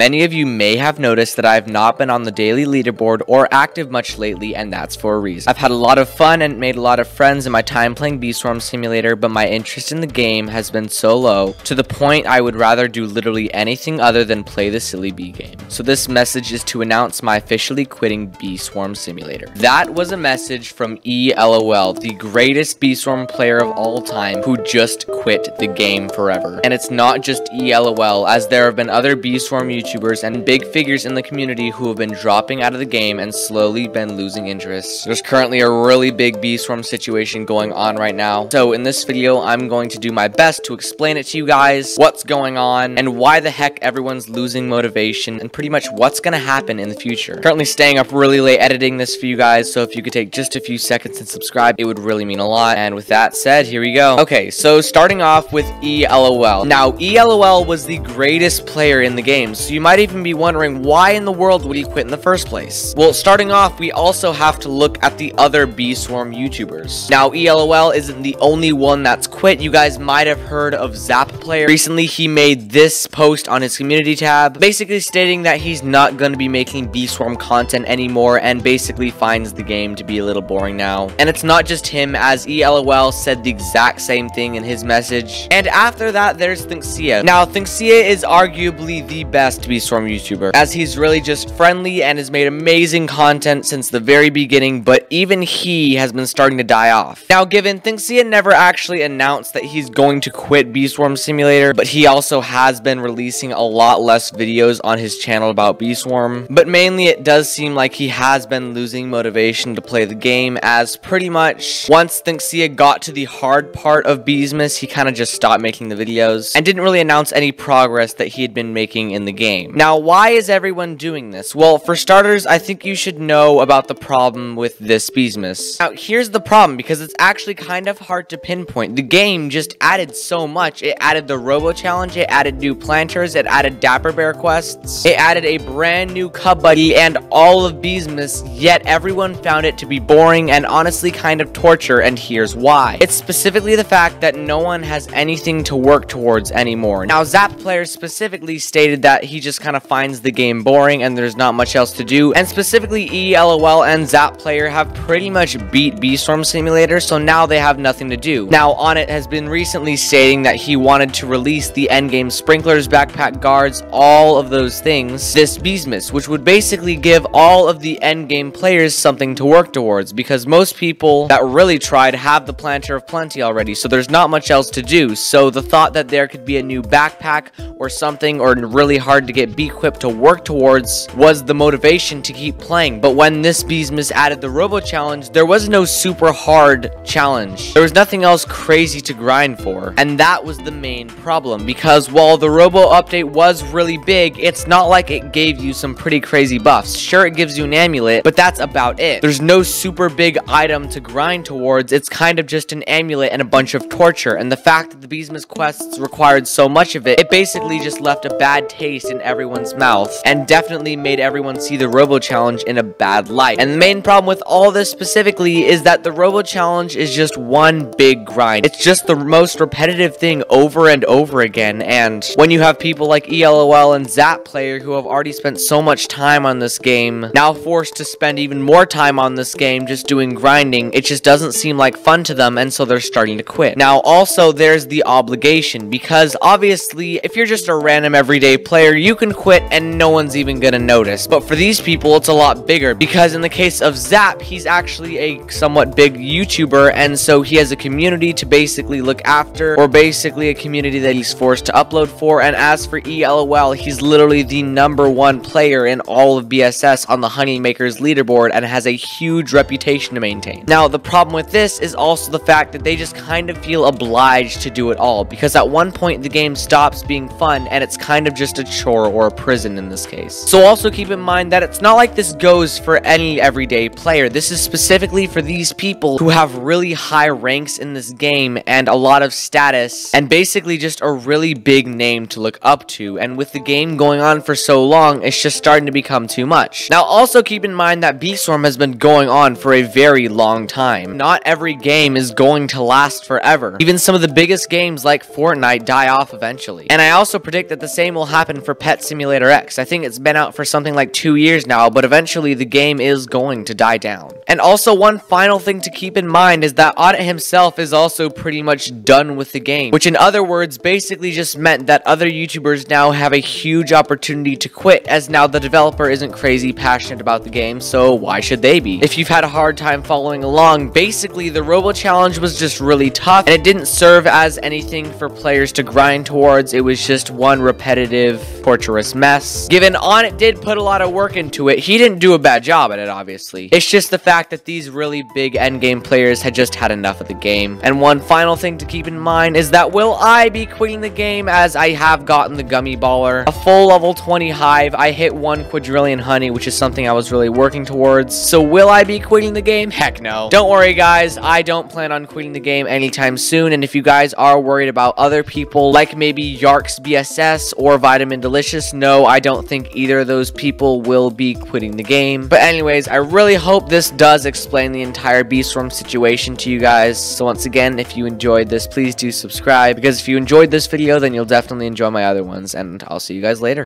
Many of you may have noticed that I have not been on the daily leaderboard or active much lately, and that's for a reason. I've had a lot of fun and made a lot of friends in my time playing Beeswarm Simulator, but my interest in the game has been so low, to the point I would rather do literally anything other than play the silly bee game. So this message is to announce my officially quitting Bee Swarm Simulator. That was a message from ELOL, the greatest Bee Swarm player of all time, who just quit the game forever. And it's not just ELOL, as there have been other Bee Swarm and big figures in the community who have been dropping out of the game and slowly been losing interest. There's currently a really big Bee Swarm situation going on right now. So in this video, I'm going to do my best to explain it to you guys, what's going on, and why the heck everyone's losing motivation, and pretty much what's gonna happen in the future. Currently staying up really late editing this for you guys, so if you could take just a few seconds and subscribe, it would really mean a lot. And with that said, here we go. Okay, so starting off with ELOL. Now, ELOL was the greatest player in the game, so you might even be wondering why in the world would he quit in the first place? Well, starting off, we also have to look at the other Bee Swarm YouTubers. Now, ELOL isn't the only one that's quit. You guys might have heard of Zap Player. Recently, he made this post on his community tab, basically stating that he's not going to be making Bee Swarm content anymore and basically finds the game to be a little boring now. And it's not just him, as ELOL said the exact same thing in his message. And after that, there's Thncya. Now, Thncya is arguably the best Bee Swarm YouTuber, as he's really just friendly and has made amazing content since the very beginning, but even he has been starting to die off. Now, given Thncya never actually announced that he's going to quit Bee Swarm Simulator, but he also has been releasing a lot less videos on his channel about Bee Swarm, but mainly it does seem like he has been losing motivation to play the game, as pretty much once Thncya got to the hard part of Beesmas, he kind of just stopped making the videos, and didn't really announce any progress that he had been making in the game. Now, why is everyone doing this? Well, for starters, I think you should know about the problem with this Beesmas. Now, here's the problem, because it's actually kind of hard to pinpoint. The game just added so much. It added the Robo Challenge, it added new planters, it added Dapper Bear quests, it added a brand new Cub Buddy, and all of Beesmas, yet everyone found it to be boring and honestly kind of torture, and here's why. It's specifically the fact that no one has anything to work towards anymore. Now, Zap Player specifically stated that he just kind of finds the game boring and there's not much else to do, and specifically ELOL and Zap Player have pretty much beat Bee Swarm Simulator, so now they have nothing to do. Now, Onett has been recently stating that he wanted to release the endgame sprinklers, backpack guards, all of those things, this Beesmas, which would basically give all of the endgame players something to work towards, because most people that really tried have the Planter of Plenty already, so there's not much else to do. So the thought that there could be a new backpack or something, or really hard to get Beequips to work towards, was the motivation to keep playing. But when this Beesmas added the Robo Challenge, there was no super hard challenge. There was nothing else crazy to grind for. And that was the main problem, because while the Robo update was really big, it's not like it gave you some pretty crazy buffs. Sure, it gives you an amulet, but that's about it. There's no super big item to grind towards, it's kind of just an amulet and a bunch of torture, and the fact that the Beesmas quests required so much of it, it basically just left a bad taste in everyone's mouth, and definitely made everyone see the Robo Challenge in a bad light. And the main problem with all this specifically is that the Robo Challenge is just one big grind. It's just the most repetitive thing over and over again, and when you have people like ELOL and Zap Player who have already spent so much time on this game, now forced to spend even more time on this game just doing grinding, it just doesn't seem like fun to them, and so they're starting to quit. Now, also, there's the obligation, because obviously, if you're just a random everyday player, you can quit and no one's even gonna notice. But for these people, it's a lot bigger, because in the case of Zap, he's actually a somewhat big YouTuber, and so he has a community to basically look after, or basically a community that he's forced to upload for, and as for ELOL, he's literally the number one player in all of BSS on the Honeymakers leaderboard, and has a huge reputation to maintain. Now, the problem with this is also the fact that they just kind of feel obliged to do it all, because at one point the game stops being fun, and it's kind of just a chore or a prison in this case. So also keep in mind that it's not like this goes for any everyday player. This is specifically for these people who have really high ranks in this game and a lot of status, and basically just a really big name to look up to. And with the game going on for so so long, it's just starting to become too much. Now also keep in mind that Bee Swarm has been going on for a very long time. Not every game is going to last forever. Even some of the biggest games like Fortnite die off eventually. And I also predict that the same will happen for Pet Simulator X. I think it's been out for something like two years now, but eventually the game is going to die down. And also one final thing to keep in mind is that Onett himself is also pretty much done with the game, which in other words basically just meant that other YouTubers now have a huge opportunity to quit as now the developer isn't crazy passionate about the game, so why should they be? If you've had a hard time following along, basically the Robo Challenge was just really tough and it didn't serve as anything for players to grind towards, it was just one repetitive, torturous mess. Given Onett did put a lot of work into it, he didn't do a bad job at it obviously. It's just the fact that these really big endgame players had just had enough of the game. And one final thing to keep in mind is that will I be quitting the game as I have gotten the Gummy Baller? A full level 20 Hive, I hit one quadrillion honey, which is something I was really working towards. So will I be quitting the game? Heck no. Don't worry guys, I don't plan on quitting the game anytime soon, and if you guys are worried about other people, like maybe Yarks BSS or Vitamin Delicious, no, I don't think either of those people will be quitting the game. But anyways, I really hope this does explain the entire Bee Swarm situation to you guys. So once again, if you enjoyed this, please do subscribe, because if you enjoyed this video, then you'll definitely enjoy my other ones, and I'll see you guys later.